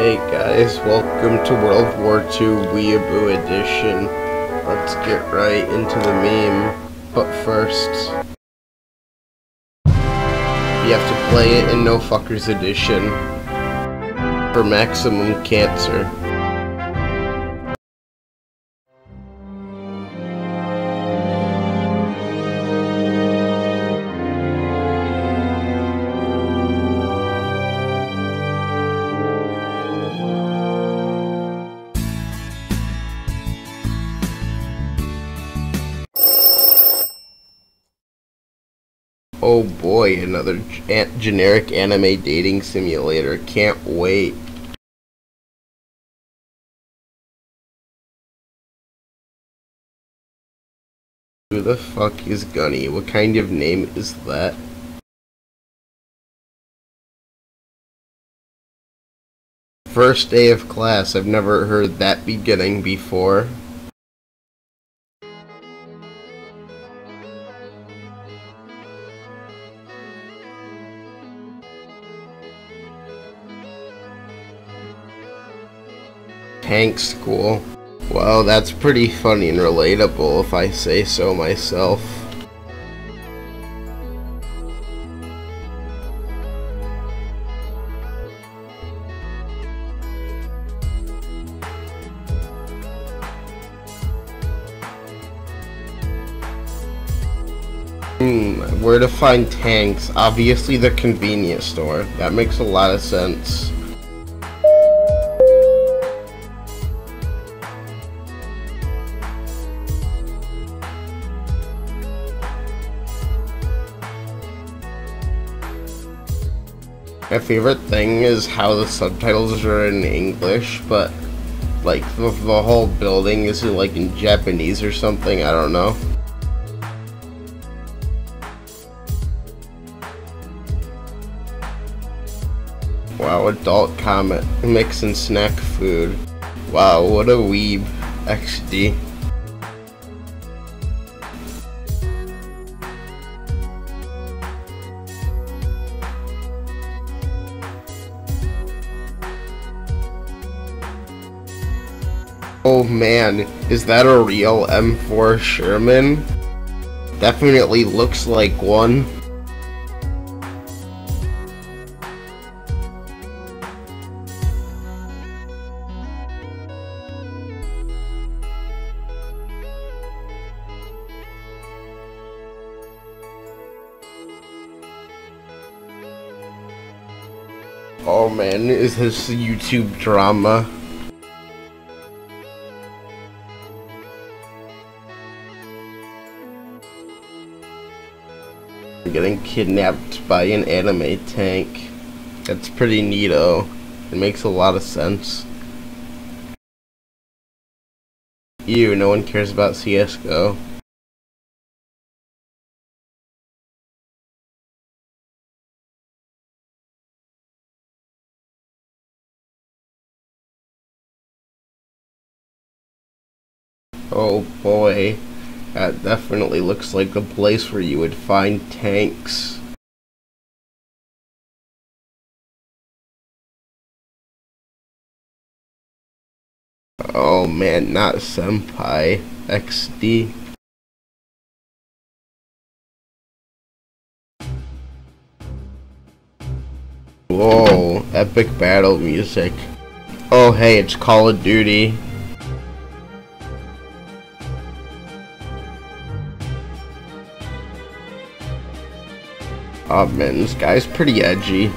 Hey guys, welcome to World War II Weeaboo Edition. Let's get right into the meme. But first, you have to play it in No Fuckers Edition for maximum cancer. Oh boy, another generic anime dating simulator. Can't wait. Who the fuck is Gunny? What kind of name is that? First day of class. I've never heard that beginning before. Tank school. Well, that's pretty funny and relatable if I say so myself. Hmm, where to find tanks? Obviously the convenience store. That makes a lot of sense. My favorite thing is how the subtitles are in English, but like the, the whole building is like in Japanese or something, I don't know. Wow, adult comic mix and snack food. Wow, what a weeb. XD. Man, is that a real M4 Sherman? Definitely looks like one. Oh man, is this YouTube drama? Kidnapped by an anime tank. That's pretty neato. It makes a lot of sense. Ew, no one cares about CSGO. Oh boy. That definitely looks like a place where you would find tanks. Oh man, not Senpai. XD. Whoa, epic battle music. Oh hey, it's Call of Duty. Oh man, this guy's pretty edgy.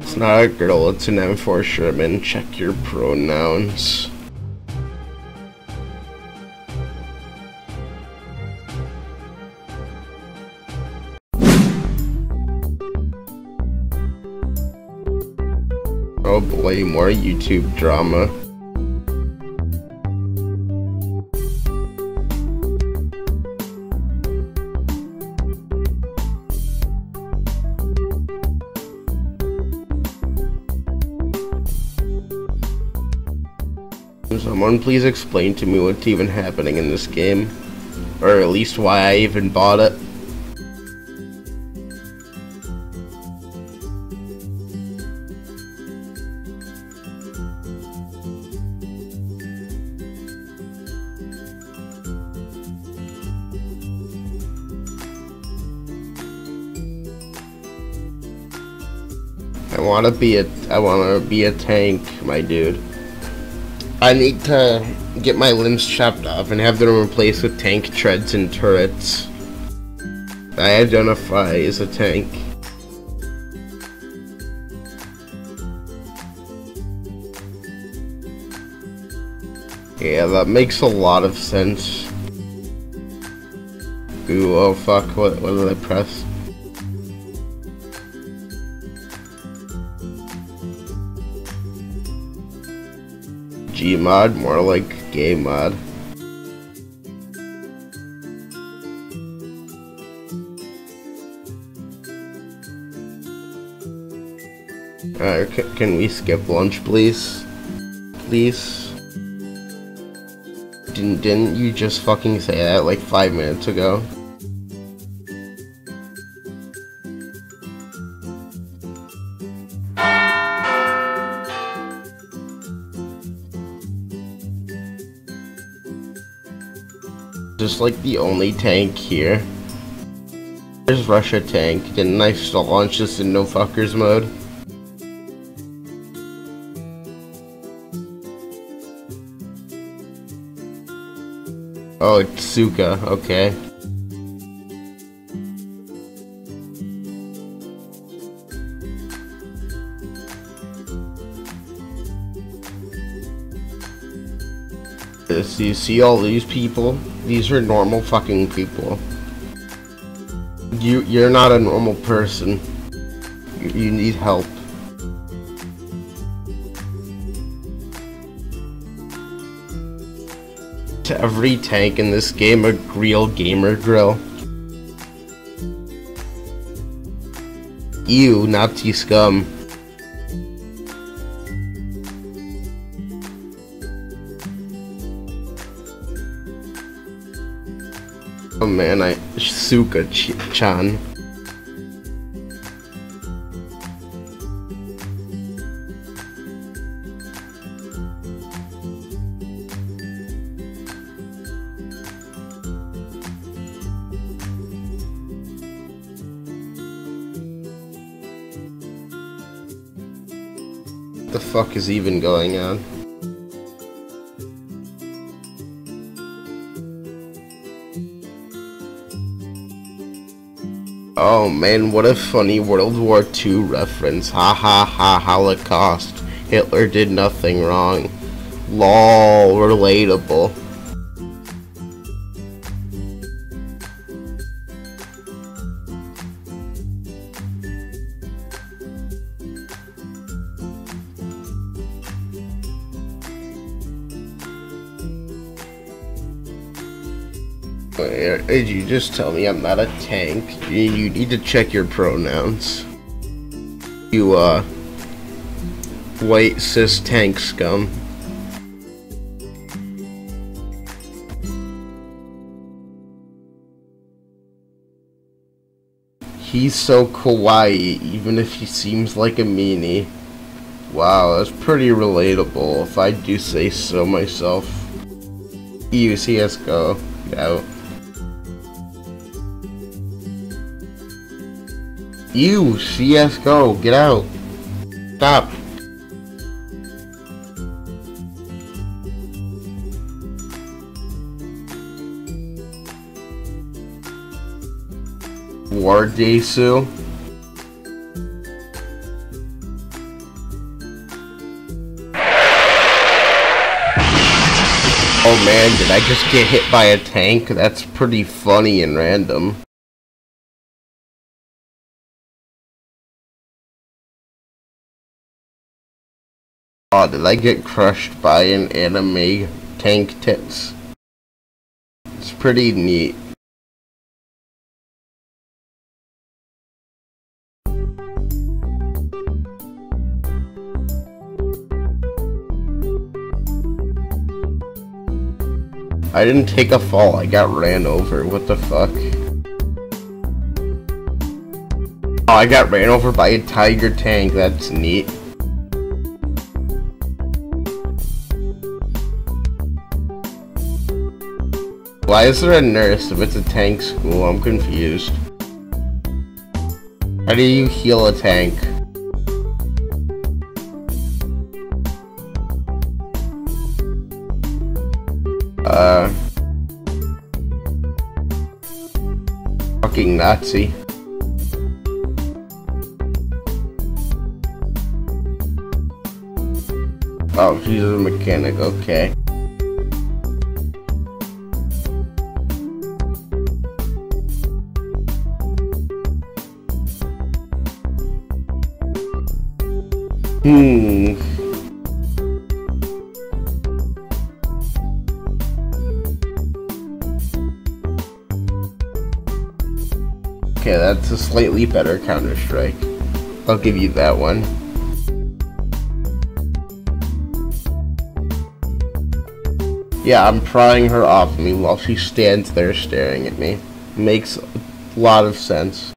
It's not a girl, it's an M4 Sherman. Check your pronouns. Oh boy, more YouTube drama. someone please explain to me what's even happening in this game? Or at least why I even bought it? I wanna be a I wanna be a tank, my dude. I need to get my limbs chopped off and have them replaced with tank treads and turrets. I identify as a tank. Yeah, that makes a lot of sense. Ooh, oh fuck, what, what did I press? Gmod, more like gay mod. Uh, can we skip lunch, please? Please? Didn't, didn't you just fucking say that like five minutes ago? Just like the only tank here. There's Russia tank. Didn't I still launch this in no fuckers mode? Oh, it's Suka, okay. This, you see all these people? These are normal fucking people. You, you're not a normal person. You, you need help. to every tank in this game a real gamer grill. Ew, Nazi scum. Man, I Suka-chan. the fuck is even going on? Oh man, what a funny World War II reference. Ha ha ha, Holocaust. Hitler did nothing wrong. Lol, relatable. Did you just tell me I'm not a tank? You need to check your pronouns. You, uh, white cis tank scum. He's so kawaii, even if he seems like a meanie. Wow, that's pretty relatable, if I do say so myself. EU CSGO, out. You, CSGO, get out. Stop. War Desu. Oh man, did I just get hit by a tank? That's pretty funny and random. Oh, did I get crushed by an anime tank tits? It's pretty neat. I didn't take a fall, I got ran over. What the fuck? Oh, I got ran over by a tiger tank. That's neat. Why is there a nurse if it's a tank school? I'm confused. How do you heal a tank? Uh... Fucking Nazi. Oh, she's a mechanic, okay. Slightly better Counter-Strike. I'll give you that one. Yeah, I'm prying her off me while she stands there staring at me. Makes a lot of sense.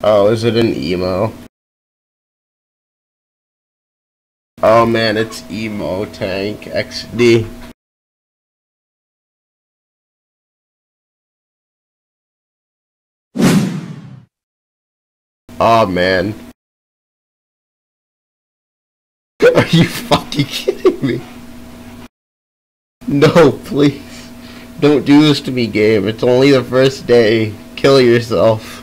Oh, is it an emo? Oh man, it's emo tank XD. Oh man. Are you fucking kidding me? No, please. Don't do this to me, game. It's only the first day. Kill yourself.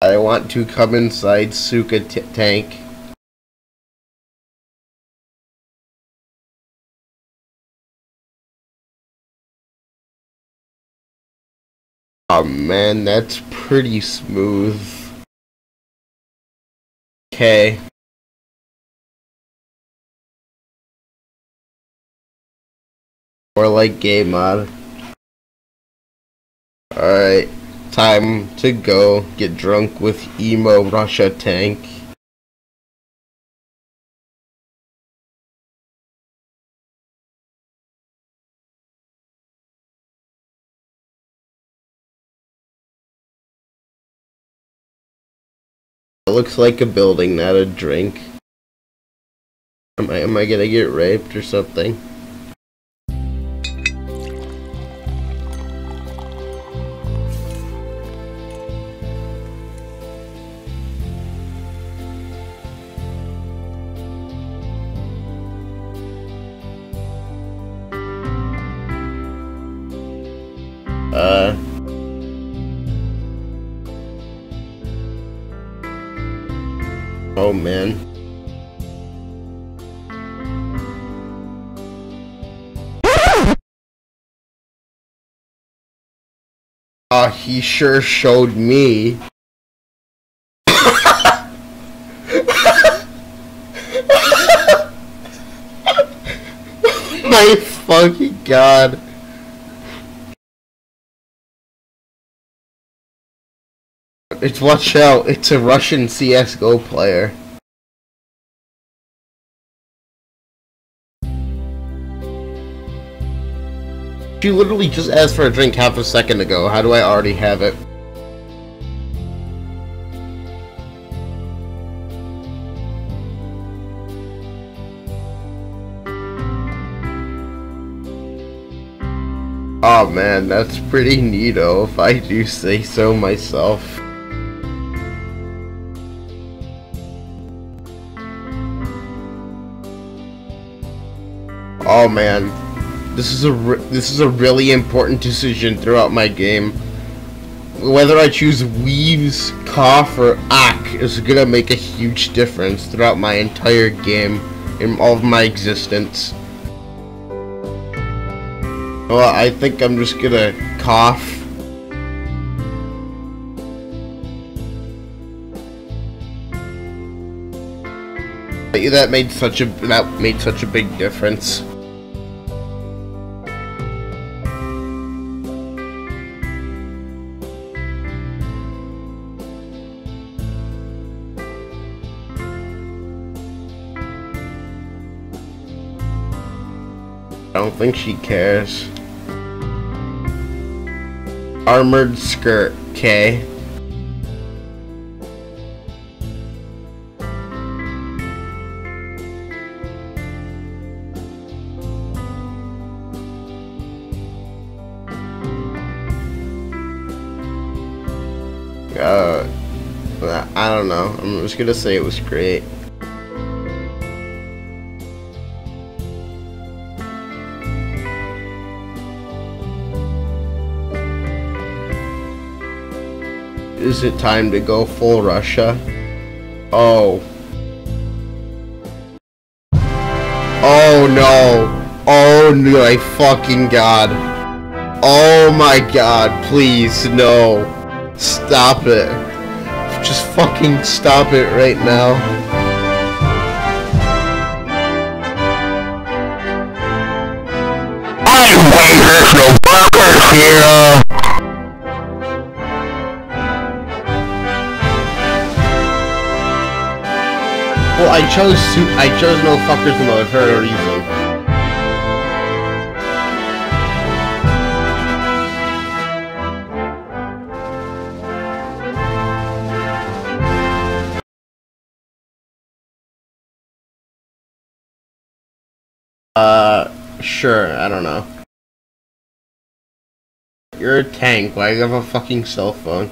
I want to come inside Suka tank. Man, that's pretty smooth. Okay. Or like game mod. Alright, time to go get drunk with emo Russia tank. It looks like a building, not a drink. Am I, am I gonna get raped or something? Uh, he sure showed me. My fucking god. It's watch out, it's a Russian CSGO player. She literally just asked for a drink half a second ago. How do I already have it? Oh man, that's pretty neato if I do say so myself. Oh man, this is a this is a really important decision throughout my game. Whether I choose Weaves, Cough, or Ack is gonna make a huge difference throughout my entire game in all of my existence. Well, I think I'm just gonna cough. That made such a that made such a big difference. I don't think she cares. Armored skirt, okay. Uh, I don't know. I'm just gonna say it was great. Is it time to go full Russia? Oh. Oh no. Oh my fucking god. Oh my god, please, no. Stop it. Just fucking stop it right now. I waited for workers here. Well, I chose I chose no fuckers mode for a reason. Uh, sure, I don't know. You're a tank, why do you have a fucking cell phone?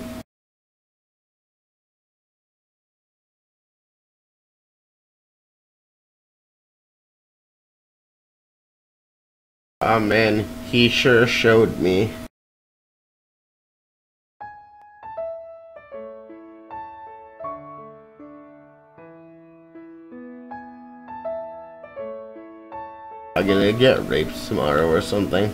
Oh man, he sure showed me. I'm gonna get raped tomorrow or something.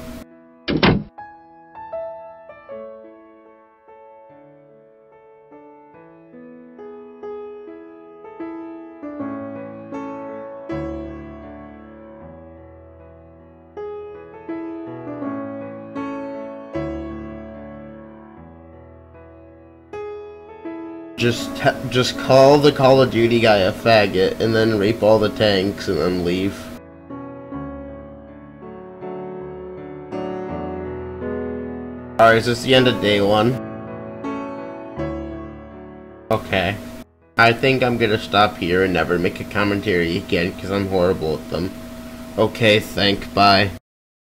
Just just call the Call of Duty guy a faggot and then rape all the tanks and then leave. Alright, is this the end of day one? Okay. I think I'm gonna stop here and never make a commentary again because I'm horrible at them. Okay, thank, bye.